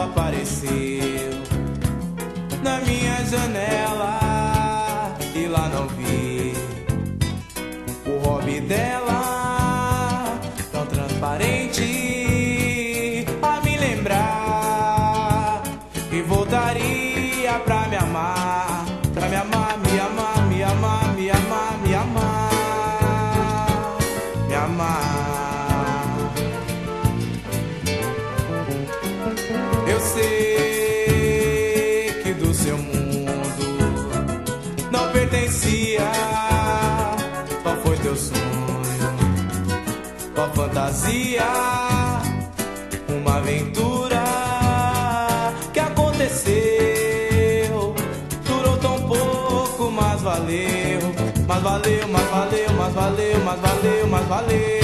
apareceu na minha janela e lá não vi o hobby dela. seu mundo não pertencia. Qual foi teu sonho? Qual fantasia? Uma aventura que aconteceu. Durou tão pouco, mas valeu. Mas valeu, mas valeu, mas valeu, mas valeu, mas valeu. Mas valeu.